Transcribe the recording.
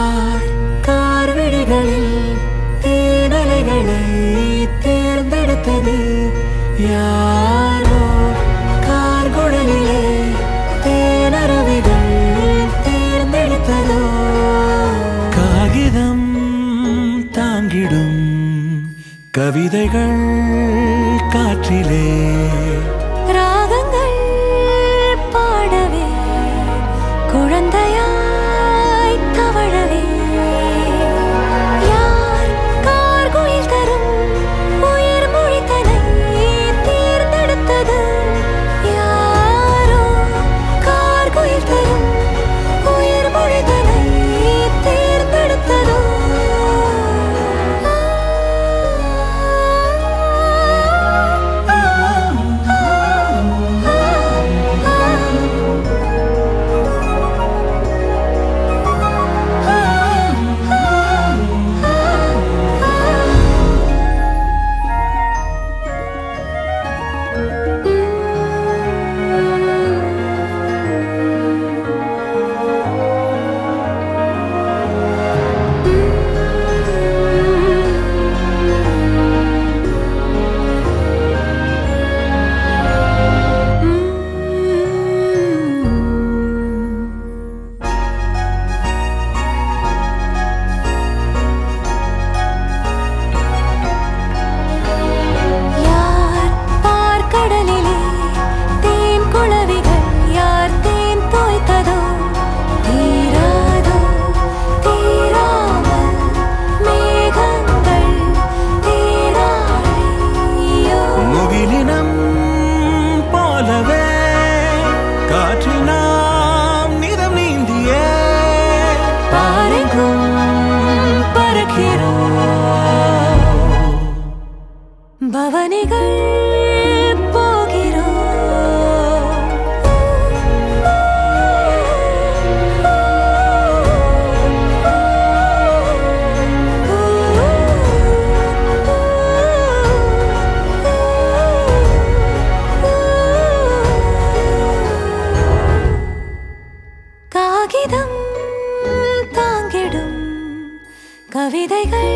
நாள் கார்விழிகளில் தேடலைகளை தேர்ந்தெடுத்தது யாரோ? கார்குழலிலே தேனருவிகள் தேர்ந்தெடுத்ததோ? காகிதம் தாங்கிடும் கவிதைகள் காற்றிலே. ரா கவிதைகள்